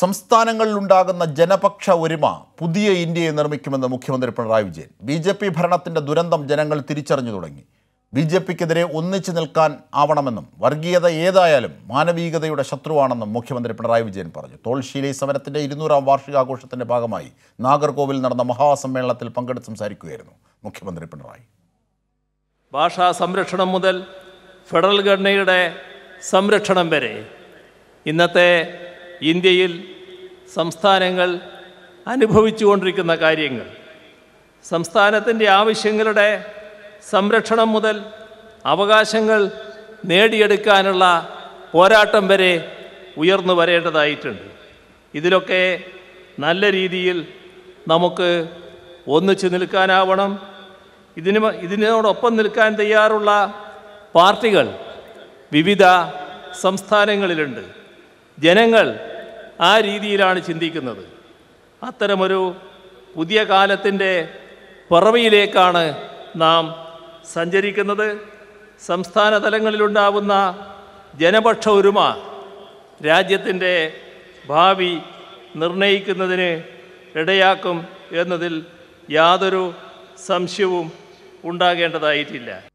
സംസ്ഥാനങ്ങളിലുണ്ടാകുന്ന ജനപക്ഷ ഒരുമ പുതിയ ഇന്ത്യയെ നിർമ്മിക്കുമെന്ന് മുഖ്യമന്ത്രി Pinarayi Vijayan. B J P ഭരണത്തിന്റെ ദുരന്തം ജനങ്ങൾ തിരിച്ചറിഞ്ഞു തുടങ്ങി. ബി ജെ പിക്കെതിരെ ഒന്നിച്ചു നിൽക്കാൻ ആവണമെന്നും വർഗീയത ഏതായാലും മാനവികതയുടെ ശത്രുവാണെന്നും മുഖ്യമന്ത്രി പിണറായി വിജയൻ പറഞ്ഞു. തോൾശീലൈ സമരത്തിന്റെ ഇരുന്നൂറാം വാർഷികാഘോഷത്തിന്റെ ഭാഗമായി നാഗർകോവിൽ നടന്ന മഹാസമ്മേളനത്തിൽ പങ്കെടുത്ത് സംസാരിക്കുകയായിരുന്നു മുഖ്യമന്ത്രി പിണറായി. ഭാഷാ സംരക്ഷണം മുതൽ ഫെഡറൽ ഘടനയുടെ സംരക്ഷണം വരെ ഇന്നത്തെ ഇന്ത്യയിൽ സംസ്ഥാനങ്ങൾ അനുഭവിച്ചുകൊണ്ടിരിക്കുന്ന കാര്യങ്ങൾ. സംസ്ഥാനത്തിന്റെ ആവശ്യങ്ങളുടെ സംരക്ഷണം മുതൽ അവകാശങ്ങൾ നേടിയെടുക്കാനുള്ള പോരാട്ടം വരെ ഉയർന്നു വരേണ്ടതായിട്ടുണ്ട്. ഇതിലൊക്കെ നല്ല രീതിയിൽ നമുക്ക് ഒന്നിച്ചു നിൽക്കാനാവണം. ഇതിന് ഇതിനോടൊപ്പം നിൽക്കാൻ തയ്യാറുള്ള പാർട്ടികൾ വിവിധ സംസ്ഥാനങ്ങളിലുണ്ട്. ജനങ്ങൾ ആ രീതിയിലാണ് ചിന്തിക്കുന്നത്. അത്തരമൊരു പുതിയ കാലത്തിന്റെ പറവയിലേക്കാണ് നാം സഞ്ചരിക്കുന്നത്. സംസ്ഥാന തലങ്ങളിലുണ്ടാവുന്ന ജനപക്ഷ ഒരുമ രാജ്യത്തിന്റെ ഭാവി നിർണയിക്കുന്നതിന് ഇടയാക്കും എന്നതിൽ യാതൊരു സംശയവും ഉണ്ടാകേണ്ടതായിട്ടില്ല.